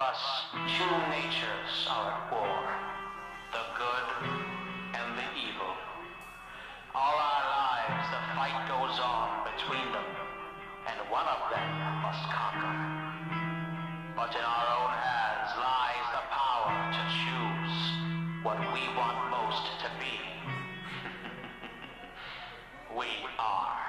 us, two natures are at war the good and the evil. All our lives, the fight goes on between them, and one of them must conquer. But in our own hands lies the power to choose what we want most to be. we are.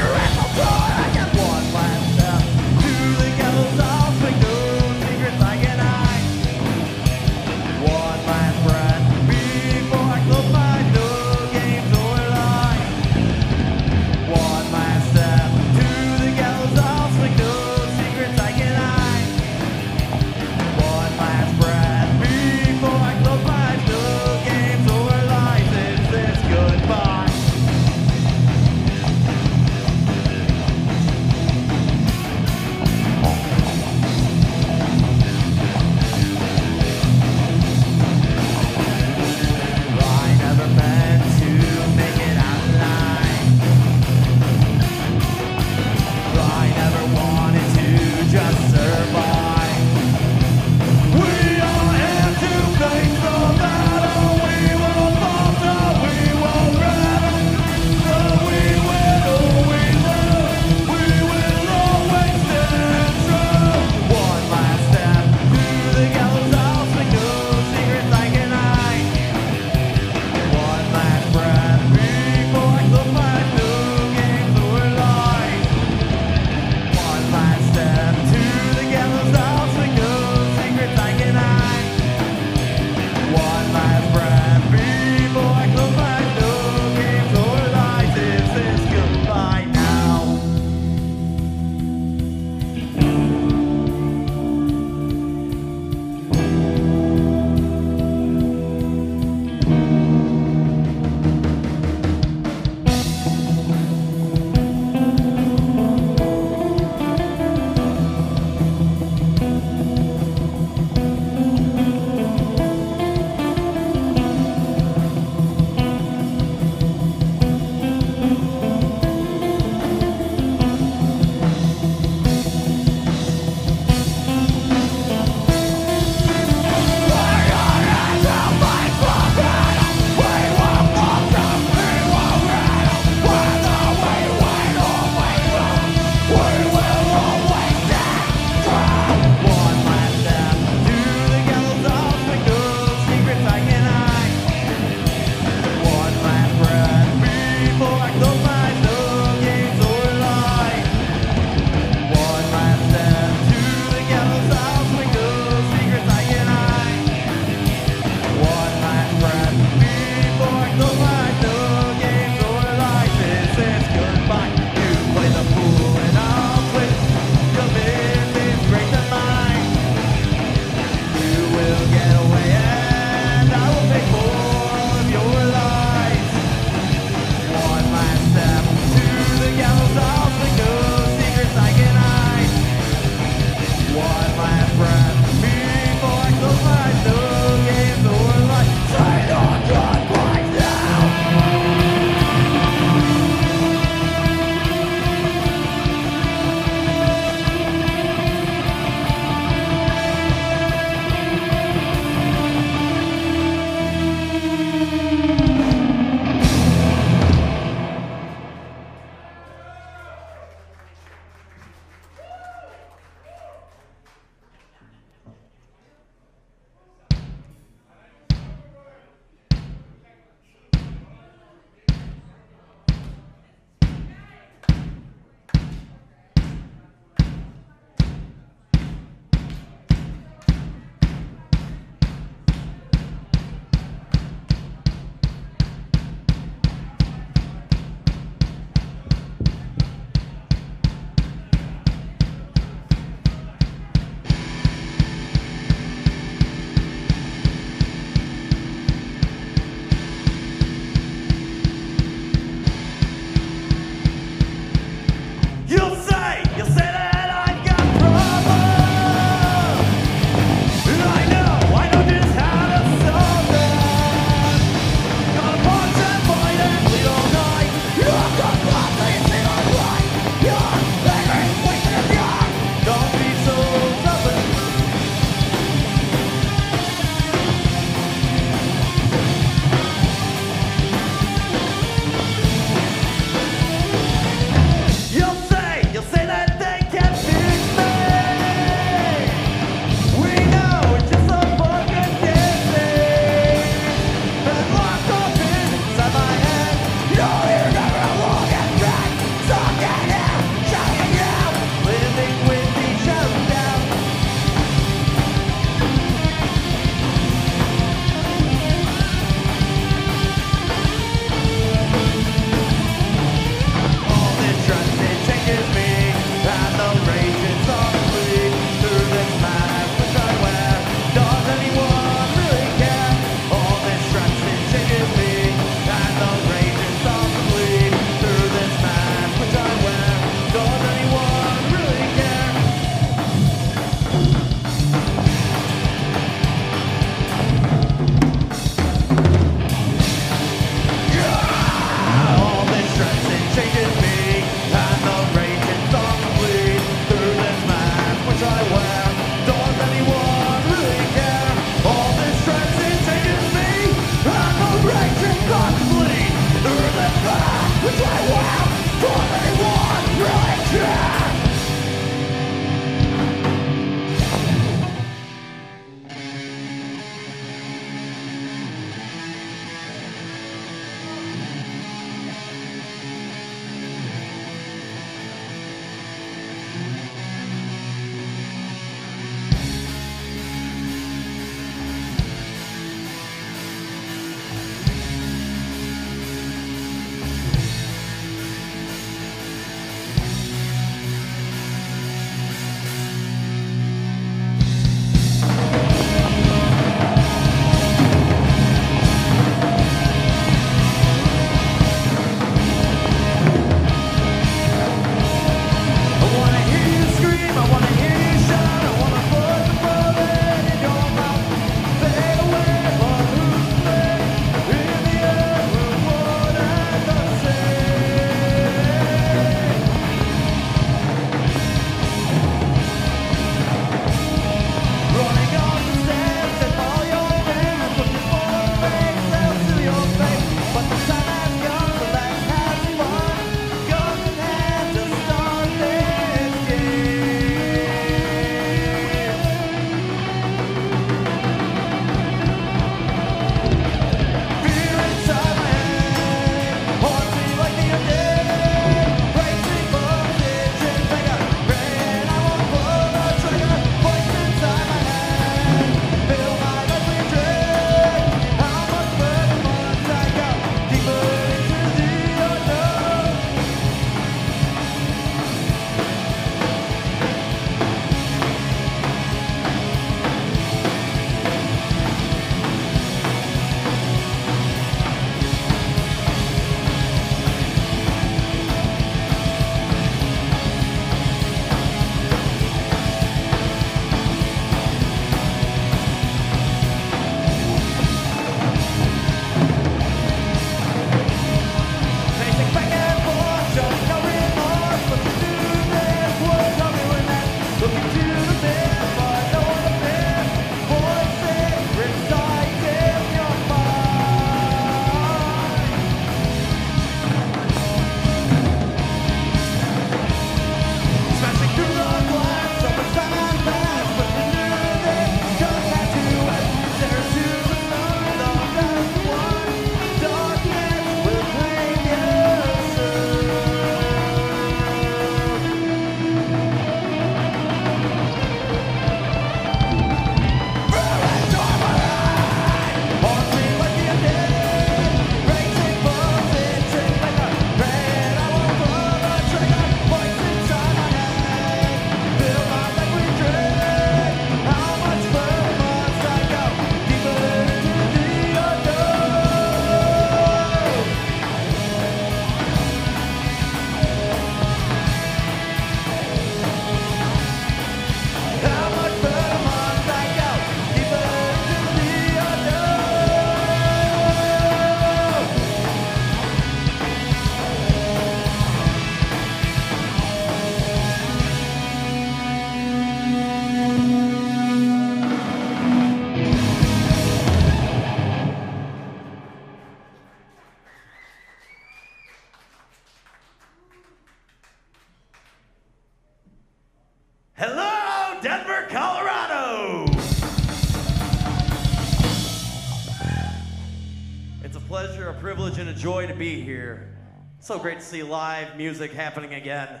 So great to see live music happening again.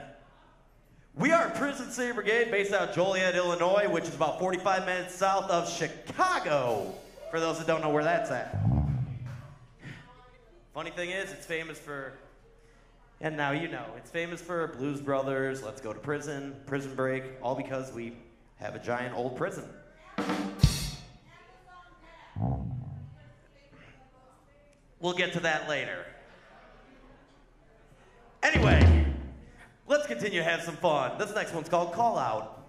We are Prison City Brigade based out of Joliet, Illinois, which is about 45 minutes south of Chicago, for those that don't know where that's at. Funny thing is, it's famous for, and now you know, it's famous for Blues Brothers, Let's Go to Prison, Prison Break, all because we have a giant old prison. We'll get to that later. Anyway, let's continue to have some fun. This next one's called Call Out.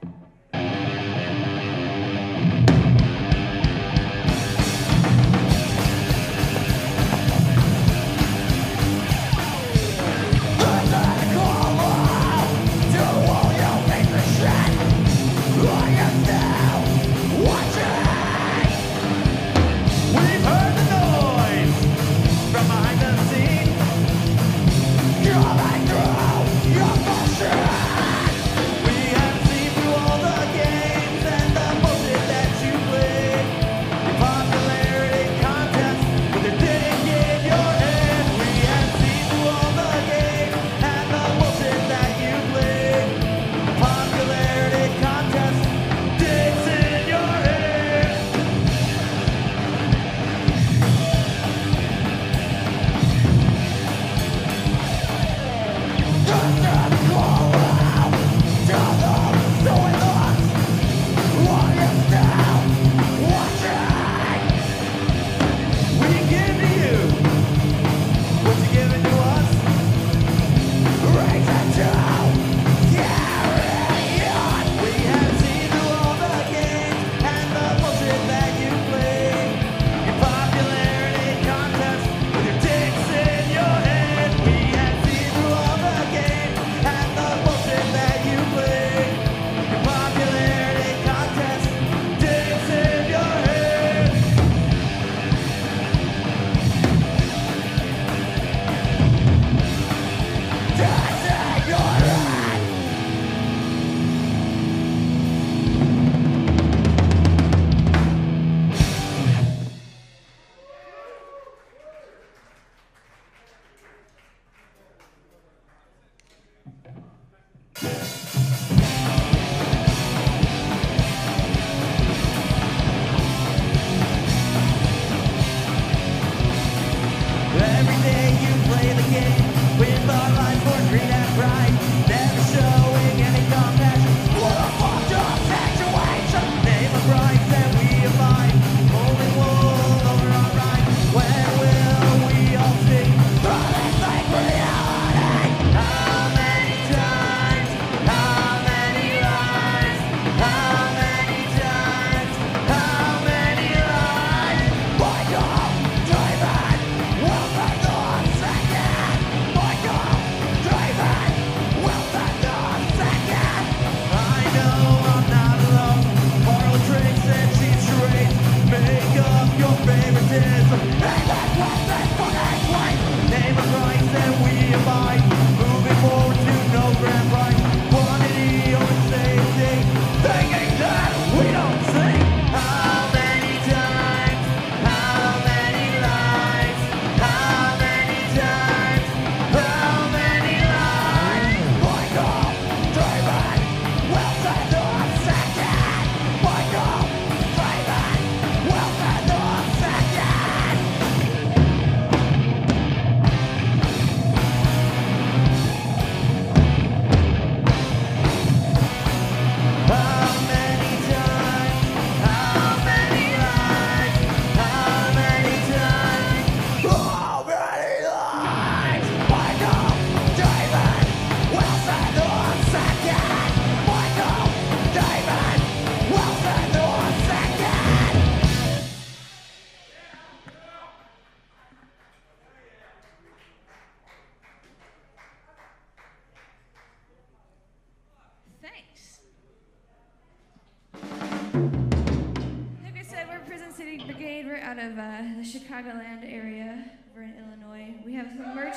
We have some merch.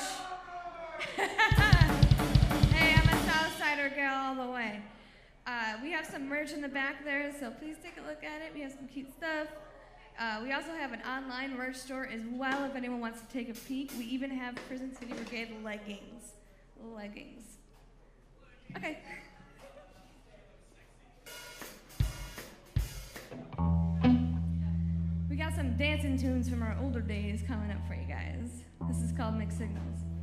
hey, I'm a Southsider girl all the way. Uh, we have some merch in the back there, so please take a look at it. We have some cute stuff. Uh, we also have an online merch store as well if anyone wants to take a peek. We even have Prison City Brigade leggings. Leggings. Okay. We got some dancing tunes from our older days coming up for you guys. This is called Mixed Signals.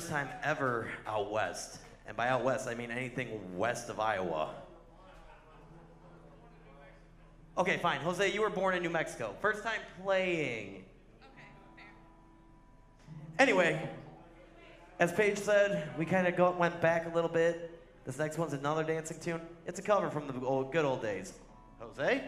first time ever out west. And by out west, I mean anything west of Iowa. Okay, fine. Jose, you were born in New Mexico. First time playing. Anyway, as Paige said, we kind of went back a little bit. This next one's another dancing tune. It's a cover from the old, good old days. Jose?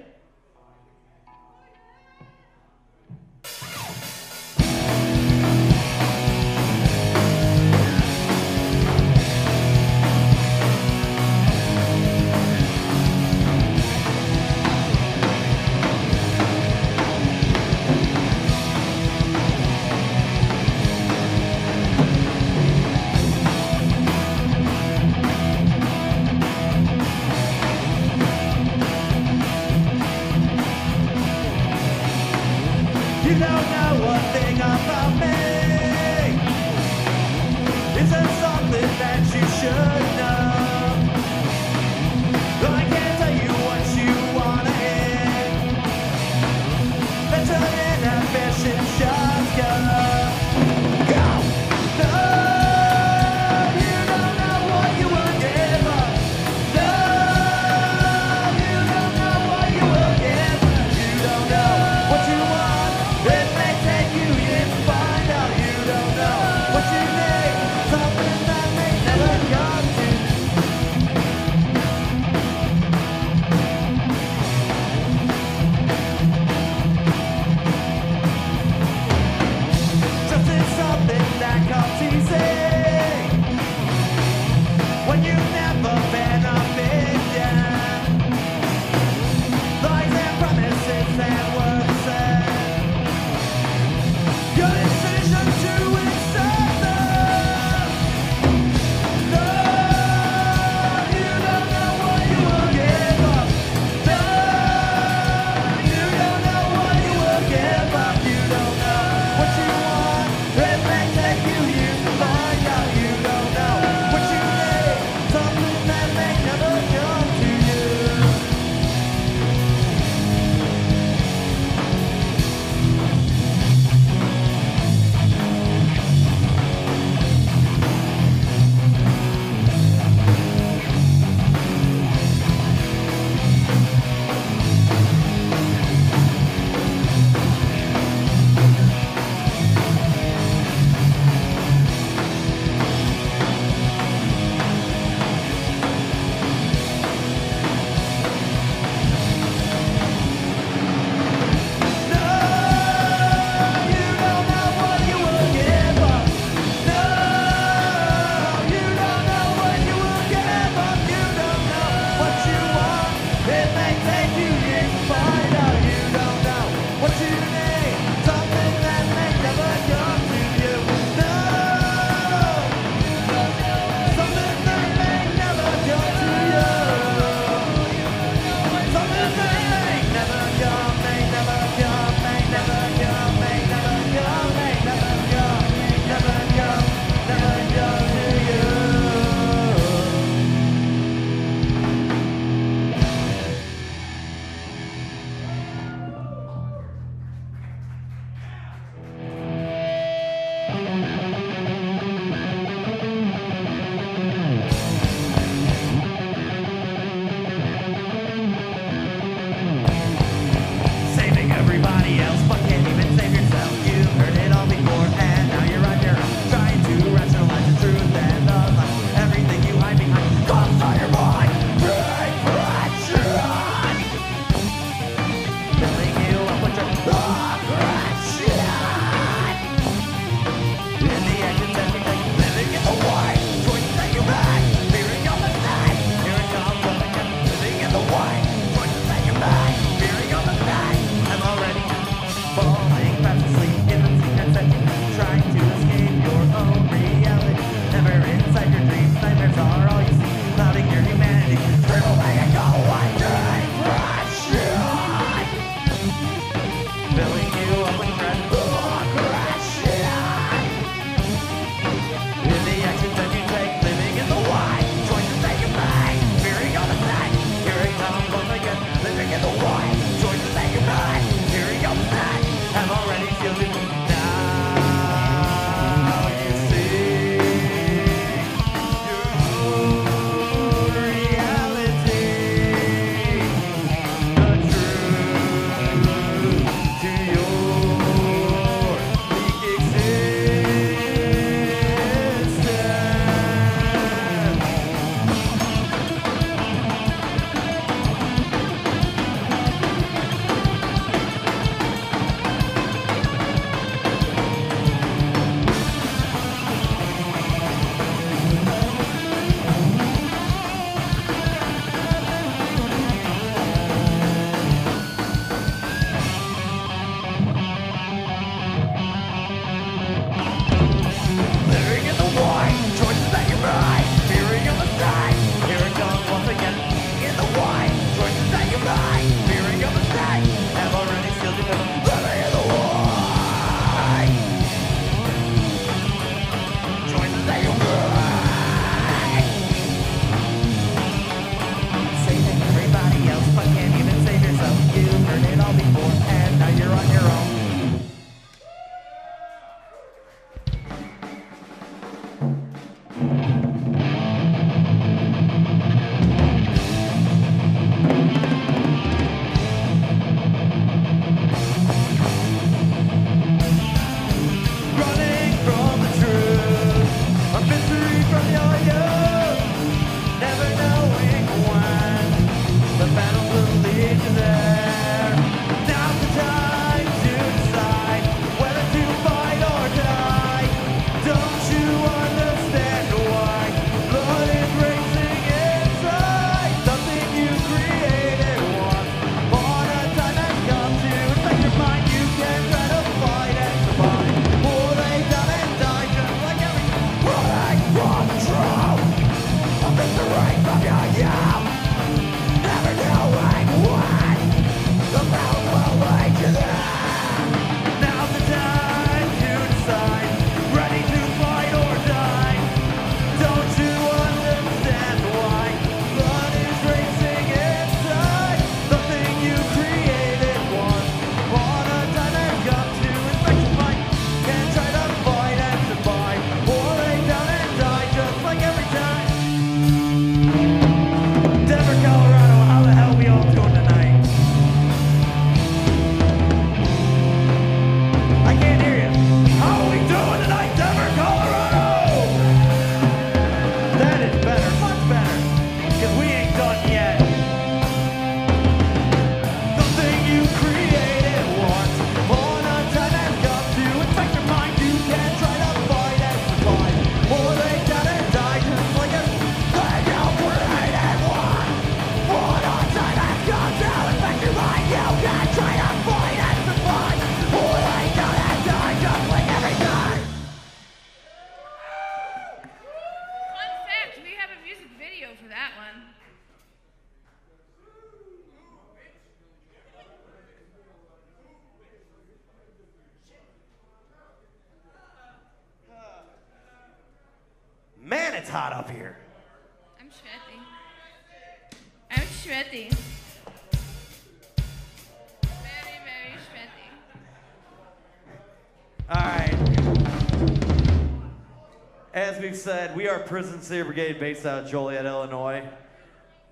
Said, we are Prison City Brigade based out of Joliet, Illinois.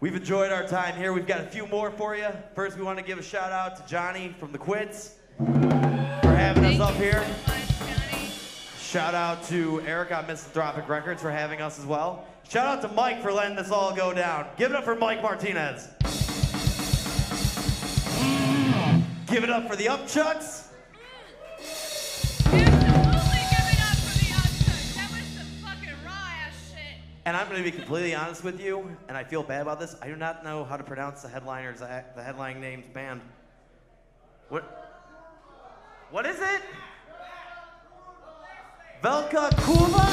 We've enjoyed our time here. We've got a few more for you. First, we want to give a shout out to Johnny from the Quits for having Thank us up here. so much, Shout out to Eric on Misanthropic Records for having us as well. Shout out to Mike for letting this all go down. Give it up for Mike Martinez. Give it up for the Upchucks. And I'm going to be completely honest with you, and I feel bad about this. I do not know how to pronounce the headliner's the headline name's band. What? What is it? Velka Kuva?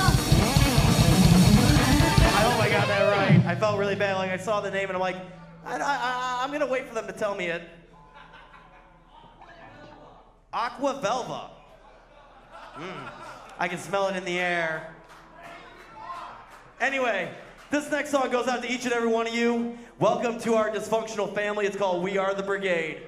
I hope I got that right. I felt really bad. Like I saw the name and I'm like, I, I'm gonna wait for them to tell me it. Aqua Velva. Mm. I can smell it in the air. Anyway, this next song goes out to each and every one of you. Welcome to our dysfunctional family. It's called We Are the Brigade.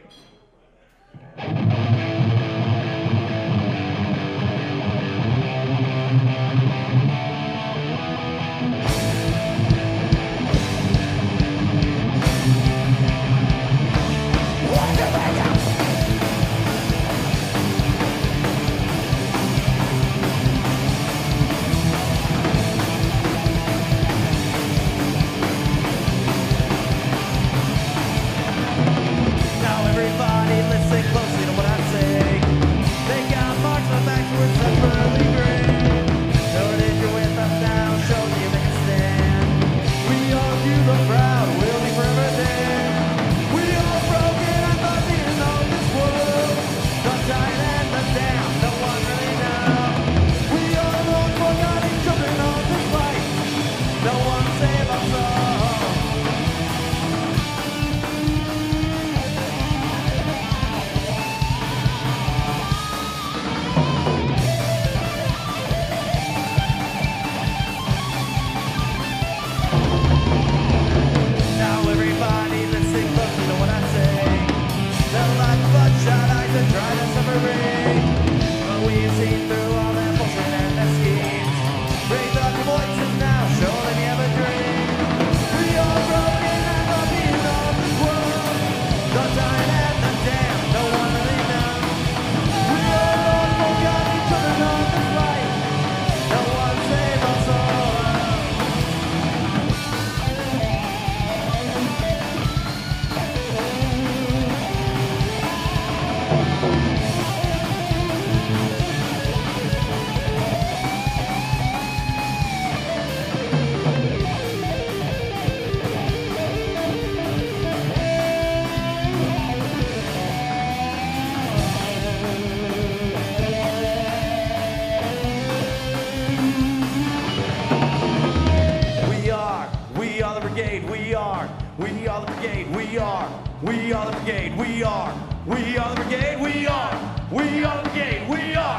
We are the brigade, we are, we are the brigade, we are, we are the brigade, we are,